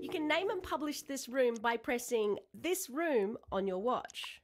You can name and publish this room by pressing this room on your watch.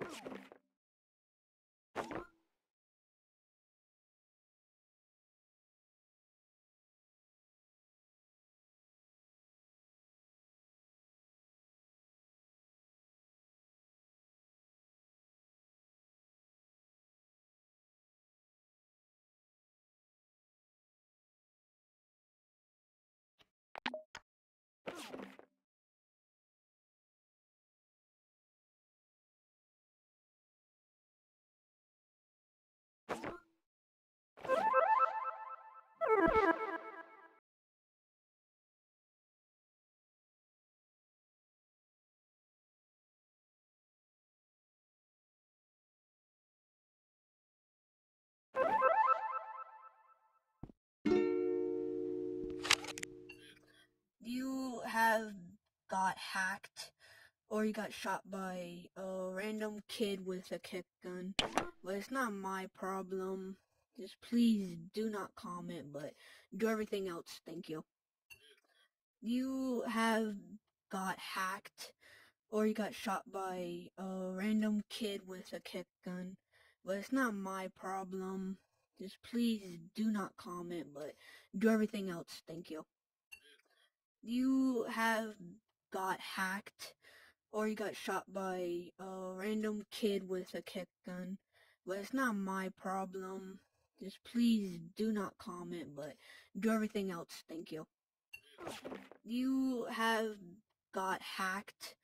You got hacked or you got shot by a random kid with a kick gun. But it's not my problem. Just please do not comment, but do everything else. Thank you. You have got hacked or you got shot by a random kid with a kick gun. But it's not my problem. Just please do not comment, but do everything else. Thank you you have got hacked or you got shot by a random kid with a kick gun. But it's not my problem. Just please do not comment, but do everything else. Thank you. You have got hacked